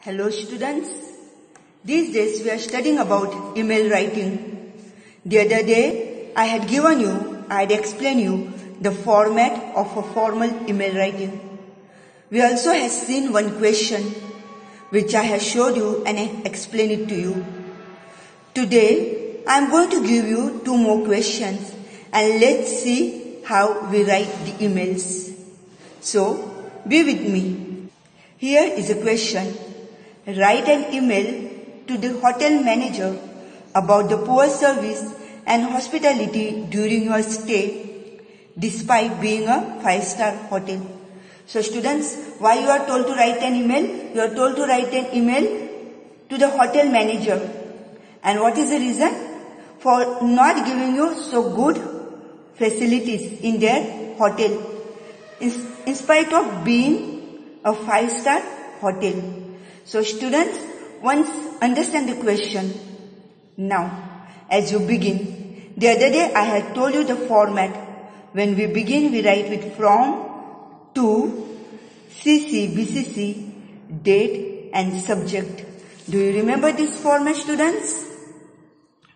Hello students. These days we are studying about email writing. The other day I had given you, I had explained you the format of a formal email writing. We also have seen one question which I have showed you and I explained it to you. Today I am going to give you two more questions and let's see how we write the emails. So be with me. Here is a question. Write an email to the hotel manager about the poor service and hospitality during your stay despite being a five-star hotel. So students, why you are told to write an email? You are told to write an email to the hotel manager. And what is the reason? For not giving you so good facilities in their hotel. In, in spite of being a five-star hotel. So students, once understand the question. Now, as you begin, the other day I had told you the format. When we begin, we write with from, to, CC, BCC, date and subject. Do you remember this format students?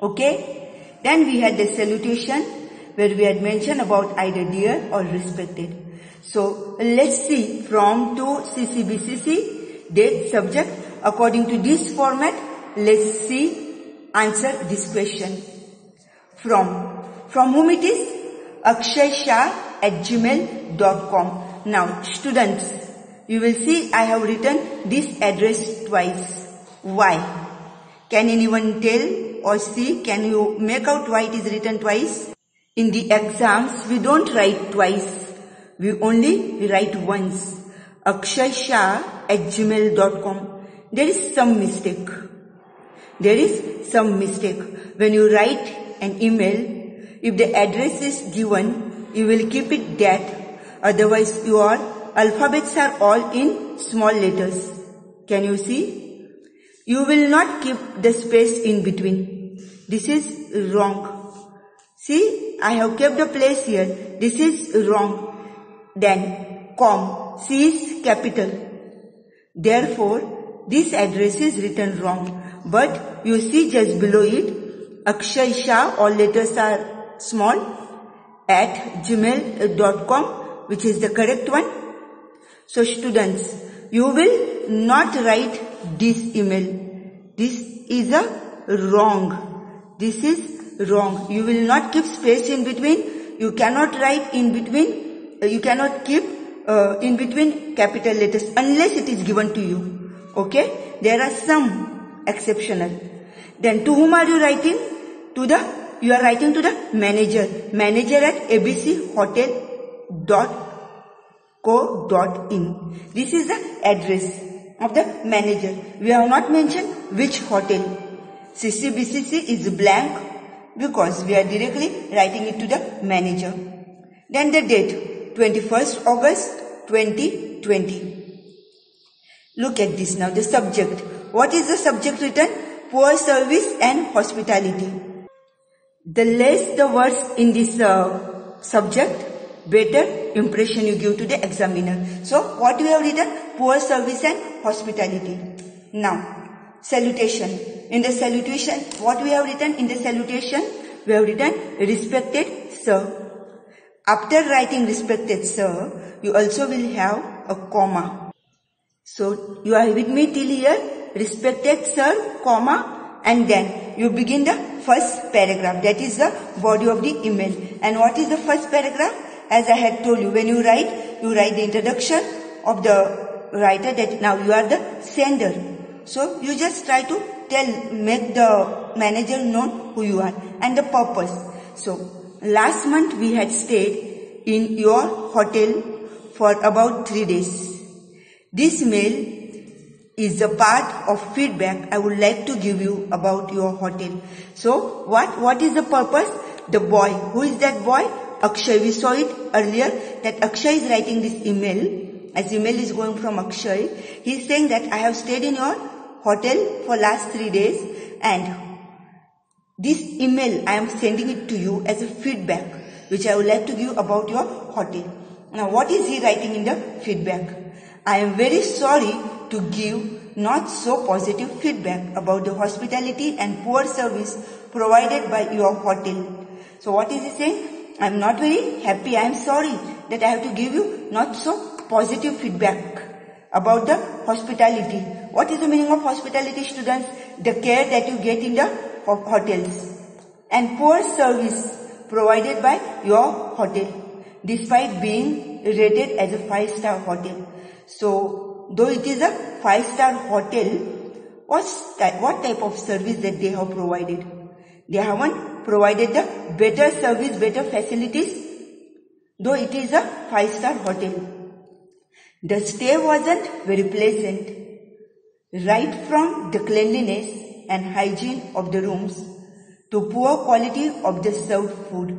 Okay. Then we had the salutation where we had mentioned about either dear or respected. So let's see from to CC, BCC, date, subject. According to this format, let's see answer this question. From. From whom it is? Akshay Shah at gmail.com. Now students, you will see I have written this address twice. Why? Can anyone tell or see? Can you make out why it is written twice? In the exams, we don't write twice. We only write once. Akshay Shah at gmail.com. There is some mistake. There is some mistake. When you write an email, if the address is given, you will keep it that Otherwise your alphabets are all in small letters. Can you see? You will not keep the space in between. This is wrong. See, I have kept the place here. This is wrong. Then, com. C is capital. Therefore, this address is written wrong. But you see just below it, Akshay Shah, all letters are small, at gmail.com which is the correct one. So students, you will not write this email. This is a wrong. This is wrong. You will not keep space in between. You cannot write in between. You cannot keep uh, in between capital letters unless it is given to you. Okay? There are some exceptional. Then to whom are you writing? To the, you are writing to the manager. Manager at ABC Hotel dot co dot in. This is the address of the manager. We have not mentioned which hotel. CCBCC is blank because we are directly writing it to the manager. Then the date 21st August 2020. Look at this now the subject. What is the subject written? Poor service and hospitality. The less the words in this uh, subject better impression you give to the examiner. So what we have written? Poor service and hospitality. Now, salutation. In the salutation, what we have written in the salutation? We have written respected sir. After writing respected sir, you also will have a comma. So you are with me till here, respected sir, comma, and then you begin the first paragraph. That is the body of the email. And what is the first paragraph? As I had told you, when you write, you write the introduction of the writer that now you are the sender. So you just try to tell, make the manager know who you are and the purpose. So last month we had stayed in your hotel for about three days. This mail is a part of feedback I would like to give you about your hotel. So what, what is the purpose? The boy. Who is that boy? Akshay. We saw it earlier that Akshay is writing this email. As email is going from Akshay, he is saying that I have stayed in your hotel for last three days and this email I am sending it to you as a feedback which I would like to give about your hotel. Now what is he writing in the feedback? I am very sorry to give not so positive feedback about the hospitality and poor service provided by your hotel. So what is he saying? I'm not very happy. I'm sorry that I have to give you not so positive feedback about the hospitality. What is the meaning of hospitality students? The care that you get in the hotels and poor service provided by your hotel despite being rated as a five star hotel. So though it is a five star hotel, that, what type of service that they have provided? They haven't provided the better service, better facilities, though it is a five star hotel. The stay wasn't very pleasant. Right from the cleanliness and hygiene of the rooms to poor quality of the served food.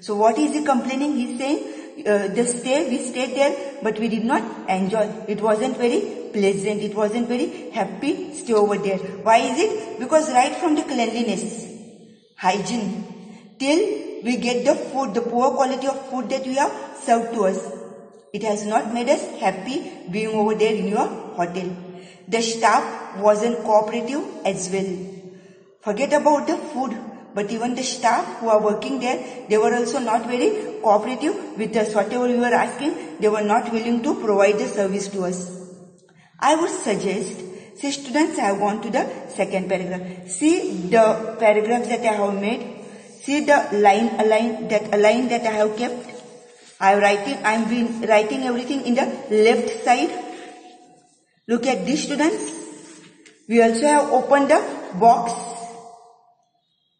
So what is he complaining? He's saying uh, the stay, we stayed there but we did not enjoy. It wasn't very pleasant. It wasn't very happy stay over there. Why is it? Because right from the cleanliness, hygiene, till we get the food, the poor quality of food that we have served to us. It has not made us happy being over there in your hotel. The staff wasn't cooperative as well. Forget about the food. But even the staff who are working there, they were also not very cooperative with us. Whatever we were asking, they were not willing to provide the service to us. I would suggest, see students, I have gone to the second paragraph. See the paragraphs that I have made. See the line, align, that line that I have kept. I am writing, I am writing everything in the left side. Look at this students. We also have opened the box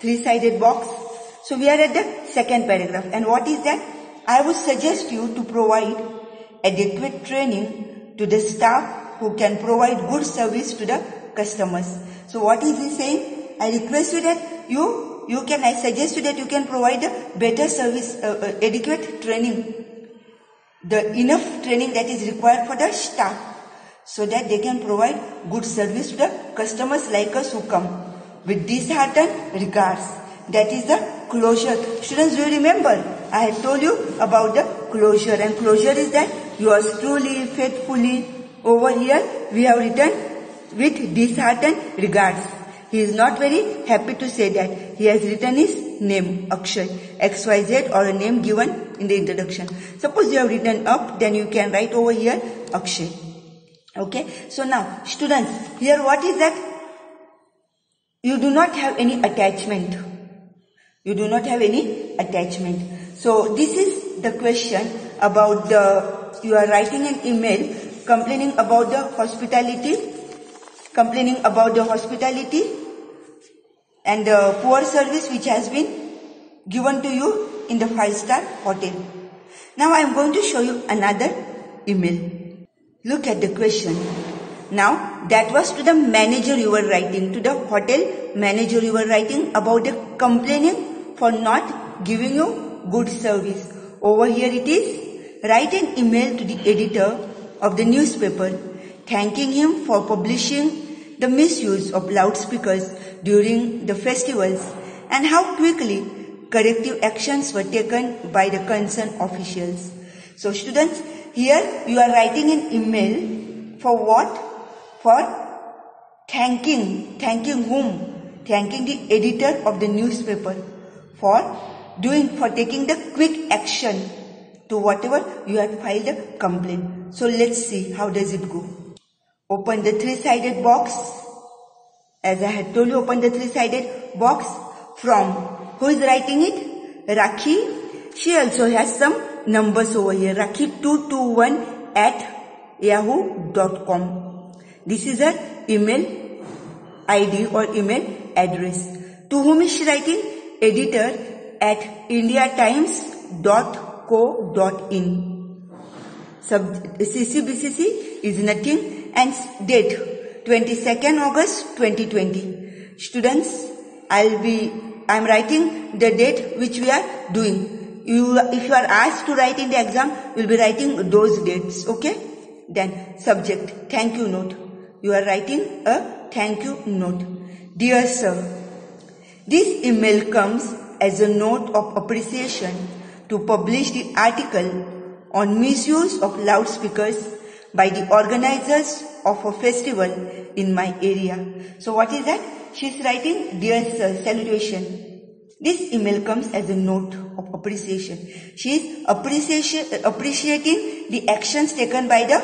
three-sided box. So we are at the second paragraph. And what is that? I would suggest you to provide adequate training to the staff who can provide good service to the customers. So what is he saying? I request you that you, you can, I suggest you that you can provide a better service, uh, uh, adequate training. The enough training that is required for the staff so that they can provide good service to the customers like us who come with disheartened regards. That is the closure. Students, do you remember? I had told you about the closure and closure is that yours truly, faithfully. Over here, we have written with disheartened regards. He is not very happy to say that. He has written his name, Akshay, XYZ or a name given in the introduction. Suppose you have written up, then you can write over here, Akshay. Okay. So now, students, here what is that? you do not have any attachment. You do not have any attachment. So this is the question about the, you are writing an email complaining about the hospitality, complaining about the hospitality and the poor service which has been given to you in the five star hotel. Now I am going to show you another email. Look at the question. Now that was to the manager you were writing, to the hotel manager you were writing about the complaining for not giving you good service. Over here it is, write an email to the editor of the newspaper thanking him for publishing the misuse of loudspeakers during the festivals and how quickly corrective actions were taken by the concerned officials. So students, here you are writing an email for what? for thanking, thanking whom? Thanking the editor of the newspaper for doing, for taking the quick action to whatever you had filed a complaint. So let's see how does it go. Open the three-sided box. As I had told you, open the three-sided box from who is writing it? Rakhi. She also has some numbers over here. Rakhi221 at yahoo.com. This is her email ID or email address. To whom is she writing? Editor at indiatimes.co.in. Sub CCBCC is nothing and date 22nd August 2020. Students, I'll be, I'm writing the date which we are doing. You, if you are asked to write in the exam, you'll be writing those dates, okay? Then subject, thank you note you are writing a thank you note. Dear sir, this email comes as a note of appreciation to publish the article on misuse of loudspeakers by the organizers of a festival in my area. So what is that? She's writing, Dear Sir, salutation. This email comes as a note of appreciation. She is appreciation, appreciating the actions taken by the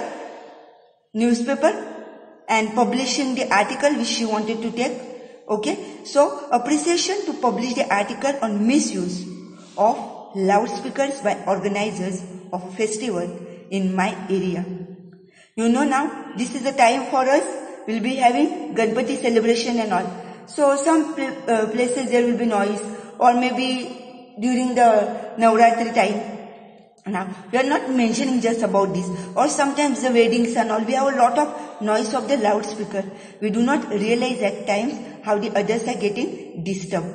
newspaper and publishing the article which she wanted to take. Okay. So appreciation to publish the article on misuse of loudspeakers by organizers of festival in my area. You know now, this is the time for us. We'll be having Ganpati celebration and all. So some pl uh, places there will be noise or maybe during the Navratri time. Now, we are not mentioning just about this or sometimes the weddings and all. We have a lot of noise of the loudspeaker. We do not realize at times how the others are getting disturbed.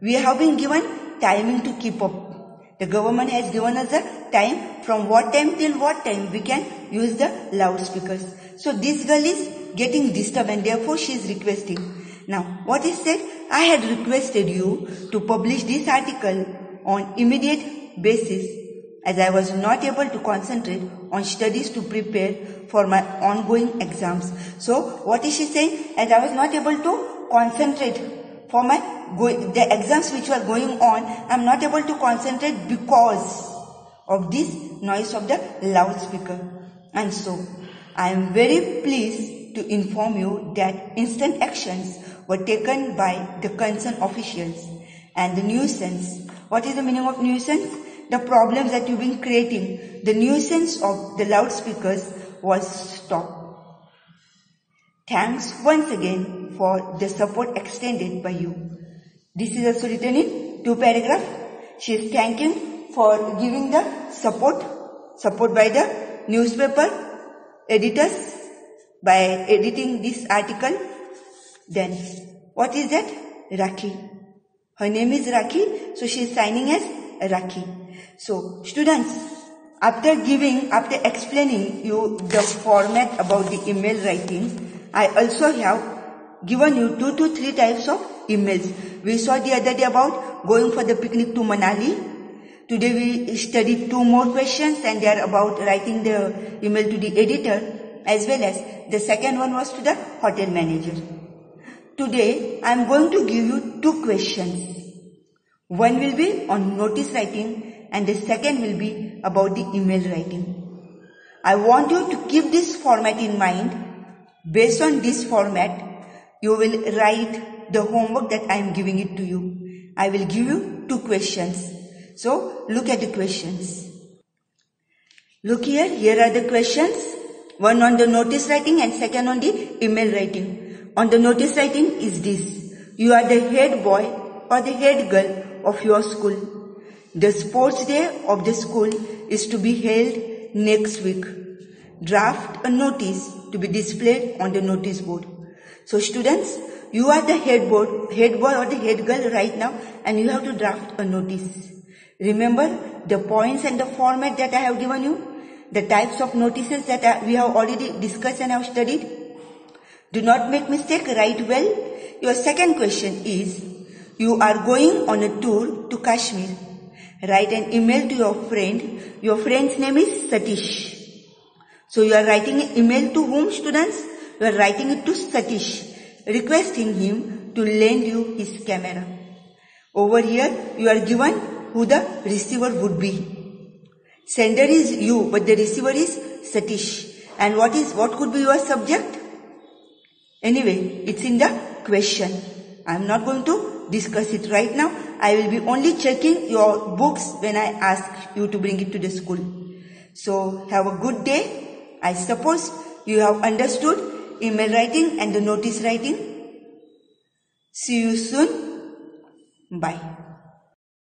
We have been given timing to keep up. The government has given us a time from what time till what time we can use the loudspeakers. So this girl is getting disturbed and therefore she is requesting. Now what is said? I had requested you to publish this article on immediate basis as I was not able to concentrate on studies to prepare for my ongoing exams. So what is she saying? As I was not able to concentrate for my the exams which were going on, I'm not able to concentrate because of this noise of the loudspeaker. And so, I am very pleased to inform you that instant actions were taken by the concerned officials and the nuisance. What is the meaning of nuisance? The problems that you've been creating. The nuisance of the loudspeakers was stopped. Thanks once again for the support extended by you. This is also written in two paragraph. She is thanking for giving the support, support by the newspaper editors by editing this article. Then what is that? Rakhi. Her name is Rakhi, so she is signing as Rakhi. So students, after giving, after explaining you the format about the email writing, I also have given you two to three types of emails. We saw the other day about going for the picnic to Manali. Today we studied two more questions and they are about writing the email to the editor as well as the second one was to the hotel manager. Today I am going to give you two questions. One will be on notice writing and the second will be about the email writing. I want you to keep this format in mind. Based on this format, you will write the homework that I am giving it to you. I will give you two questions. So look at the questions. Look here, here are the questions. One on the notice writing and second on the email writing. On the notice writing is this. You are the head boy or the head girl of your school. The sports day of the school is to be held next week. Draft a notice to be displayed on the notice board. So students, you are the head, board, head boy or the head girl right now and you have to draft a notice. Remember the points and the format that I have given you? The types of notices that I, we have already discussed and have studied? Do not make mistake, write well. Your second question is, you are going on a tour to Kashmir. Write an email to your friend. Your friend's name is Satish. So you are writing an email to whom students? You are writing it to Satish requesting him to lend you his camera. Over here, you are given who the receiver would be. Sender is you, but the receiver is Satish. And what is, what could be your subject? Anyway, it's in the question. I am not going to discuss it right now. I will be only checking your books when I ask you to bring it to the school. So have a good day. I suppose you have understood email writing and the notice writing. See you soon. Bye.